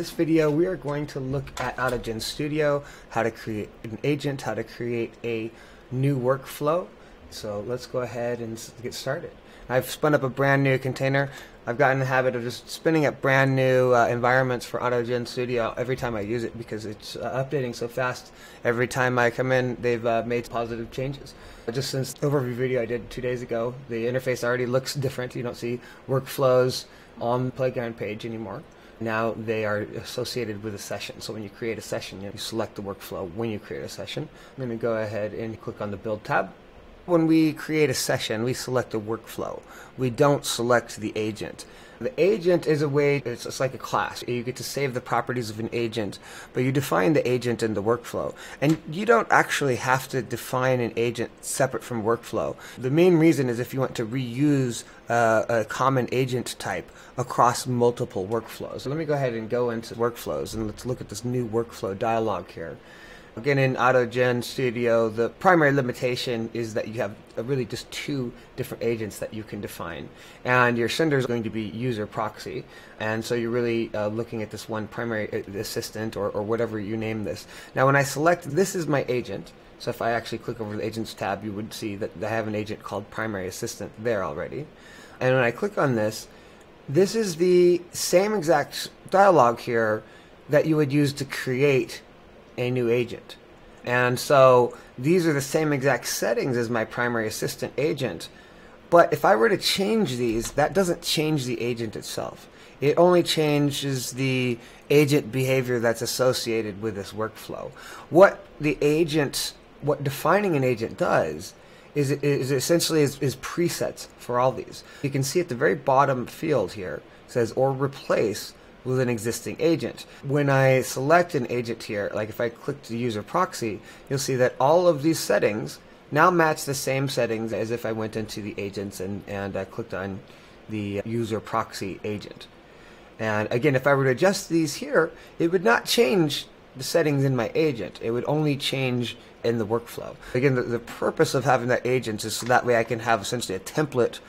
this video, we are going to look at AutoGen Studio, how to create an agent, how to create a new workflow. So let's go ahead and get started. I've spun up a brand new container. I've gotten in the habit of just spinning up brand new uh, environments for AutoGen Studio every time I use it because it's uh, updating so fast. Every time I come in, they've uh, made positive changes. Just since the overview video I did two days ago, the interface already looks different. You don't see workflows on the playground page anymore. Now they are associated with a session. So when you create a session, you select the workflow when you create a session. I'm going to go ahead and click on the Build tab. When we create a session, we select a workflow. We don't select the agent. The agent is a way, it's, it's, like a class. You get to save the properties of an agent, but you define the agent in the workflow. And you don't actually have to define an agent separate from workflow. The main reason is if you want to reuse uh, a common agent type across multiple workflows. So let me go ahead and go into workflows and let's look at this new workflow dialog here. Again, in AutoGen Studio, the primary limitation is that you have really just two different agents that you can define. And your sender is going to be user proxy. And so you're really uh, looking at this one primary uh, assistant or, or whatever you name this. Now, when I select this is my agent, so if I actually click over the agents tab, you would see that I have an agent called primary assistant there already. And when I click on this, this is the same exact dialog here that you would use to create a new agent. And so these are the same exact settings as my primary assistant agent. But if I were to change these, that doesn't change the agent itself. It only changes the agent behavior that's associated with this workflow. What the agent, what defining an agent does is, is essentially is, is presets for all these. You can see at the very bottom field here, says or replace with an existing agent. When I select an agent here, like if I click to user proxy, you'll see that all of these settings now match the same settings as if I went into the agents and, and I clicked on the user proxy agent. And again, if I were to adjust these here, it would not change the settings in my agent. It would only change in the workflow. Again, the, the purpose of having that agent is so that way I can have essentially a template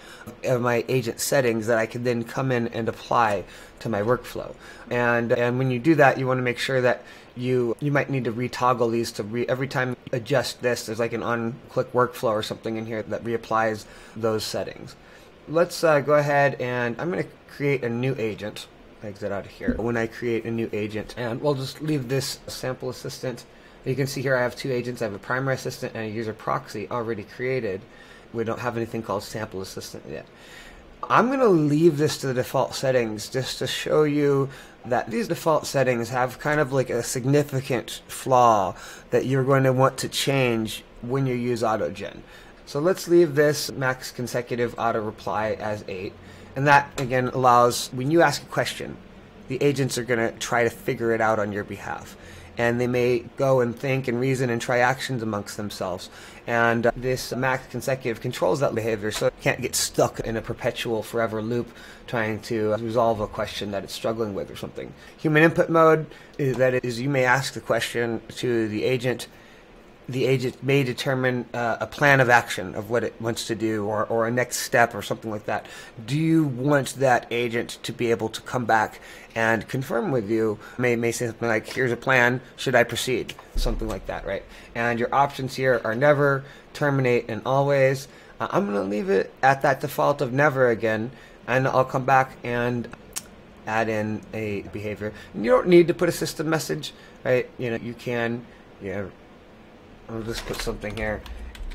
of my agent settings that I can then come in and apply to my workflow. And and when you do that, you want to make sure that you you might need to retoggle these to re, every time you adjust this. There's like an on-click workflow or something in here that reapplies those settings. Let's uh, go ahead and I'm going to create a new agent exit out of here when I create a new agent. And we'll just leave this sample assistant. You can see here I have two agents. I have a primary assistant and a user proxy already created. We don't have anything called sample assistant yet. I'm going to leave this to the default settings just to show you that these default settings have kind of like a significant flaw that you're going to want to change when you use AutoGen. So let's leave this max consecutive auto reply as 8. And that, again, allows when you ask a question, the agents are going to try to figure it out on your behalf. And they may go and think and reason and try actions amongst themselves. And this max consecutive controls that behavior so it can't get stuck in a perpetual forever loop trying to resolve a question that it's struggling with or something. Human input mode is that is you may ask the question to the agent the agent may determine uh, a plan of action of what it wants to do or, or a next step or something like that. Do you want that agent to be able to come back and confirm with you? May, may say something like, here's a plan, should I proceed? Something like that, right? And your options here are never, terminate, and always. Uh, I'm going to leave it at that default of never again, and I'll come back and add in a behavior. And you don't need to put a system message, right? You know, you can, you know, I'll just put something here.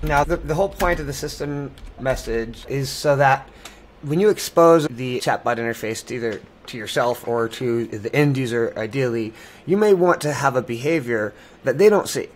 Now, the, the whole point of the system message is so that when you expose the chatbot interface to either to yourself or to the end user, ideally, you may want to have a behavior that they don't see.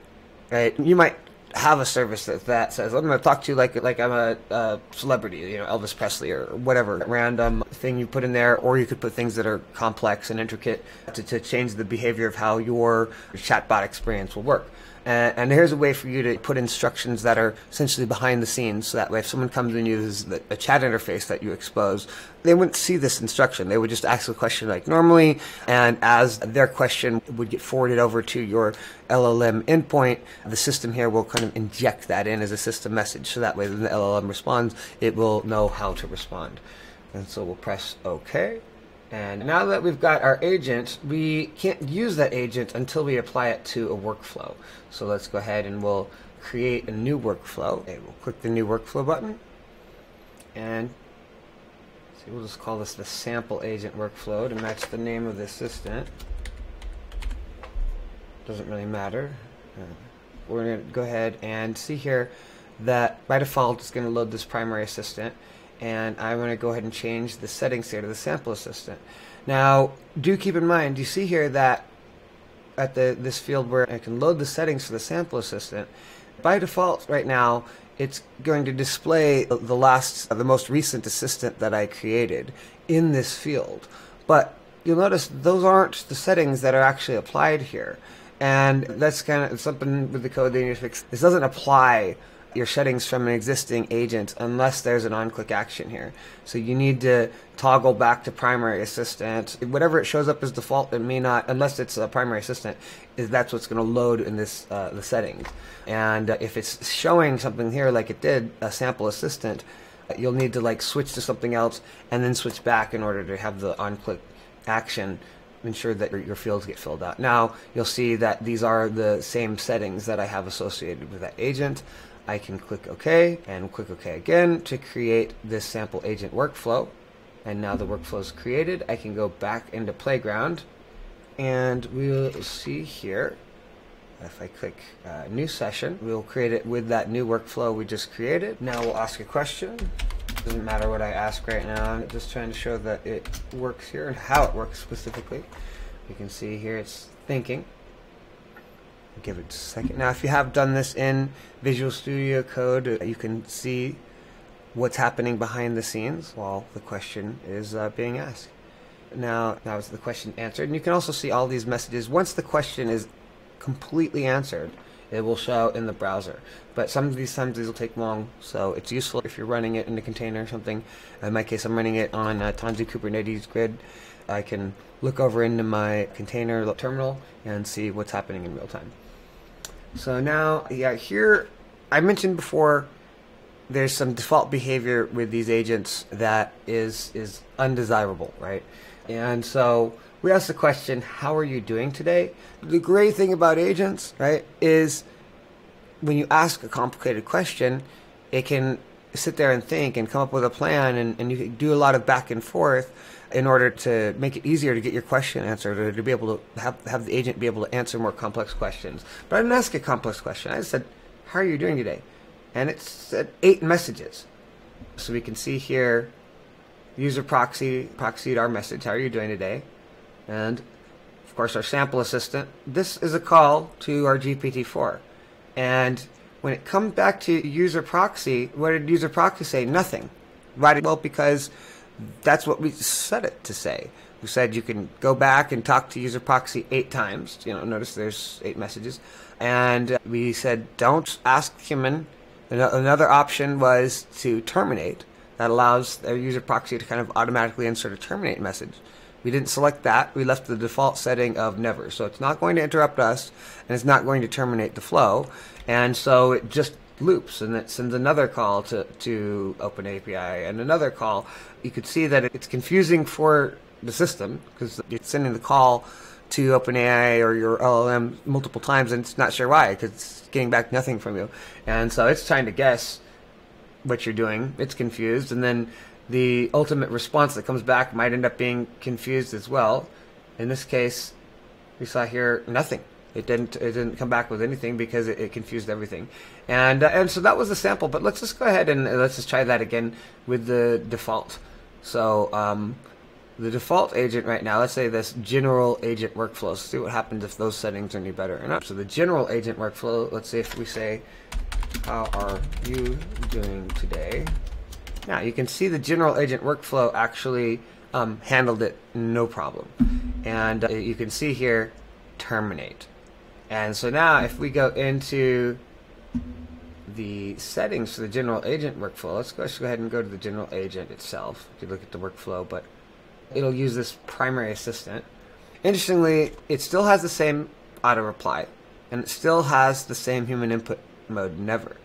Right? You might have a service that, that says, I'm going to talk to you like like I'm a, a, celebrity, you know, Elvis Presley or whatever random thing you put in there, or you could put things that are complex and intricate to, to change the behavior of how your chatbot experience will work. And, and, here's a way for you to put instructions that are essentially behind the scenes. So that way, if someone comes and uses the, a chat interface that you expose, they wouldn't see this instruction. They would just ask a question like normally, and as their question would get forwarded over to your LLM endpoint, the system here will kind of inject that in as a system message. So that way, when the LLM responds, it will know how to respond. And so we'll press OK. And now that we've got our agent, we can't use that agent until we apply it to a workflow. So let's go ahead and we'll create a new workflow. Okay, we'll click the new workflow button. And see, we'll just call this the sample agent workflow to match the name of the assistant. Doesn't really matter. We're going to go ahead and see here that by default it's going to load this primary assistant and I'm going to go ahead and change the settings here to the sample assistant. Now, do keep in mind, you see here that at the this field where I can load the settings for the sample assistant, by default right now, it's going to display the last, the most recent assistant that I created in this field. But you'll notice those aren't the settings that are actually applied here. And that's kind of something with the code you need to fix. This doesn't apply your settings from an existing agent unless there's an on-click action here. So you need to toggle back to primary assistant. Whatever it shows up as default, it may not, unless it's a primary assistant, is that's what's going to load in this uh, the settings. And uh, if it's showing something here like it did, a sample assistant, you'll need to like switch to something else and then switch back in order to have the on-click action ensure that your, your, fields get filled out. Now you'll see that these are the same settings that I have associated with that agent. I can click OK and click OK again to create this sample agent workflow. And now the workflow is created. I can go back into Playground and we'll see here if I click uh, new session, we'll create it with that new workflow we just created. Now we'll ask a question. Doesn't matter what I ask right now. I'm just trying to show that it works here and how it works specifically. You can see here it's thinking give it a second. Now, if you have done this in Visual Studio Code, uh, you can see what's happening behind the scenes while the question is uh, being asked. Now, that was the question answered, and you can also see all these messages. Once the question is completely answered, it will show in the browser. But some of these times these will take long, so it's useful if you're running it in a container or something. In my case, I'm running it on a Tanzu Kubernetes grid. I can look over into my container terminal and see what's happening in real time. So now, yeah, here I mentioned before there's some default behavior with these agents that is is undesirable, right? And so we ask the question, how are you doing today? The great thing about agents, right, is when you ask a complicated question, it can sit there and think and come up with a plan and, and you do a lot of back and forth in order to make it easier to get your question answered or to be able to have, have the agent be able to answer more complex questions. But I didn't ask a complex question. I just said, How are you doing today? And it said eight messages. So we can see here user proxy proxied our message. How are you doing today? And of course, our sample assistant. This is a call to our GPT-4. And when it comes back to user proxy, what did user proxy say? Nothing. Right? Well, because that's what we set it to say. We said you can go back and talk to user proxy eight times. You know, notice there's eight messages. And we said don't ask human. Another option was to terminate. That allows their user proxy to kind of automatically insert a terminate message. We didn't select that. We left the default setting of never. So it's not going to interrupt us and it's not going to terminate the flow. And so it just loops and it sends another call to, to OpenAPI and another call. You could see that it's confusing for the system because it's sending the call to OpenAI or your LLM multiple times and it's not sure why because it's getting back nothing from you. And so it's trying to guess what you're doing. It's confused. And then the ultimate response that comes back might end up being confused as well. In this case, we saw here nothing. It didn't. It didn't come back with anything because it, it confused everything, and uh, and so that was the sample. But let's just go ahead and uh, let's just try that again with the default. So um, the default agent right now. Let's say this general agent workflow. See what happens if those settings are any better or not. So the general agent workflow. Let's see if we say, "How are you doing today?" Now you can see the general agent workflow actually um, handled it no problem, and uh, you can see here terminate. And so now if we go into the settings for the general agent workflow, let's go, let's go ahead and go to the general agent itself. If you look at the workflow, but it'll use this primary assistant. Interestingly, it still has the same auto reply, and it still has the same human input mode never.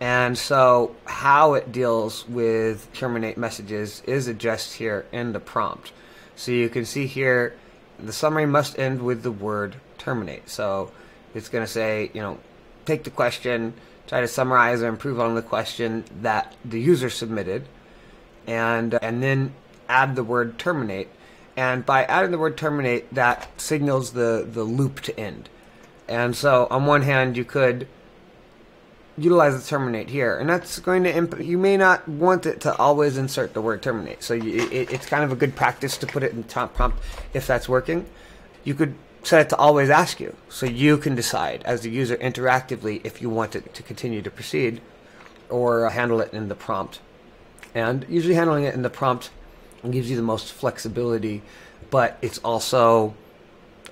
And so, how it deals with terminate messages is addressed here in the prompt. So you can see here, the summary must end with the word terminate. So it's going to say, you know, take the question, try to summarize or improve on the question that the user submitted, and and then add the word terminate. And by adding the word terminate, that signals the, the loop to end. And so on one hand, you could utilize the terminate here, and that's going to imp- you may not want it to always insert the word terminate. So you, it, it's kind of a good practice to put it in top prompt if that's working. You could set it to always ask you, so you can decide as the user interactively if you want it to continue to proceed or handle it in the prompt. And usually handling it in the prompt gives you the most flexibility, but it's also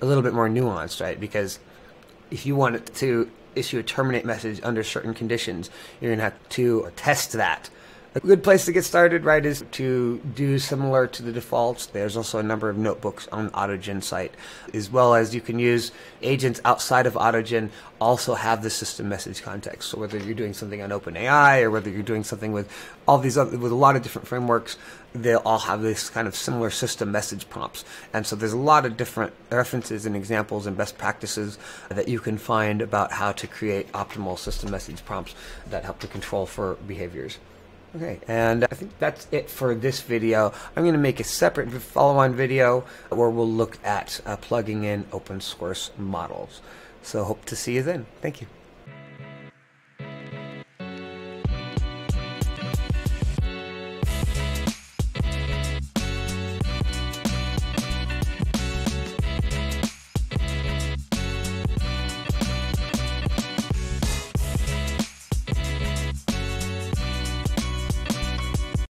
a little bit more nuanced, right? Because if you want it to issue a terminate message under certain conditions, you're going to have to test that a good place to get started, right, is to do similar to the defaults. There's also a number of notebooks on Autogen site, as well as you can use agents outside of Autogen also have the system message context. So whether you're doing something on OpenAI or whether you're doing something with all these other, with a lot of different frameworks, they'll all have this kind of similar system message prompts. And so there's a lot of different references and examples and best practices that you can find about how to create optimal system message prompts that help to control for behaviors. Okay, and I think that's it for this video. I'm going to make a separate follow-on video where we'll look at uh, plugging in open source models. So hope to see you then. Thank you.